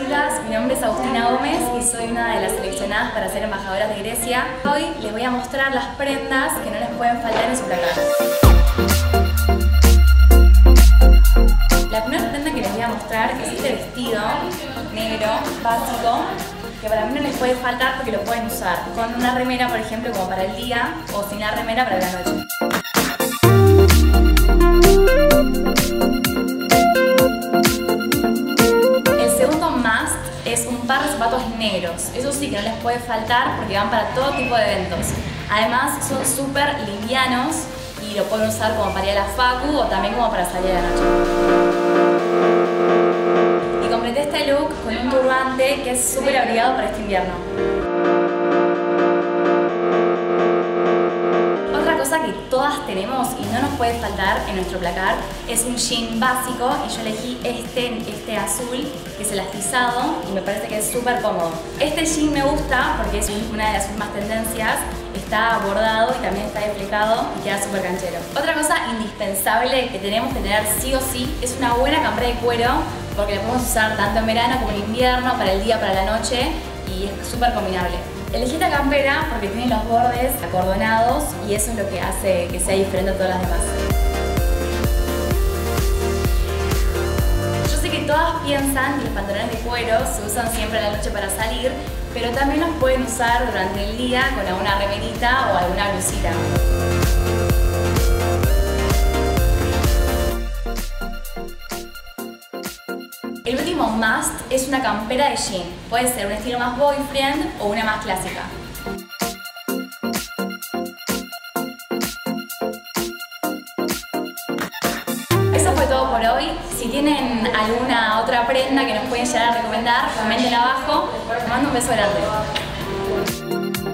es Agustina Gómez y soy una de las seleccionadas para ser embajadoras de Grecia. Hoy les voy a mostrar las prendas que no les pueden faltar en su placar. La primera prenda que les voy a mostrar es este vestido negro básico que para mí no les puede faltar porque lo pueden usar con una remera, por ejemplo, como para el día o sin la remera para la noche. Par de zapatos negros. Eso sí que no les puede faltar porque van para todo tipo de eventos. Además son súper livianos y lo pueden usar como para ir a la facu o también como para salir a la noche. Y completé este look con un turbante que es súper abrigado para este invierno. Tenemos y no nos puede faltar en nuestro placar es un jean básico y yo elegí este, este azul que es elastizado y me parece que es súper cómodo. Este jean me gusta porque es una de las últimas tendencias está bordado y también está desplegado y queda súper canchero. Otra cosa indispensable que tenemos que tener sí o sí es una buena campera de cuero porque la podemos usar tanto en verano como en invierno, para el día, para la noche y es súper combinable. Elegí esta campera porque tiene los bordes acordonados y eso es lo que hace que sea diferente a todas las demás. Yo sé que todas piensan que los pantalones de cuero se usan siempre a la noche para salir, pero también los pueden usar durante el día con alguna remerita o alguna blusita. El último must es una campera de jean. Puede ser un estilo más boyfriend o una más clásica. Eso fue todo por hoy. Si tienen alguna otra prenda que nos pueden llegar a recomendar, comenten abajo. Les mando un beso grande.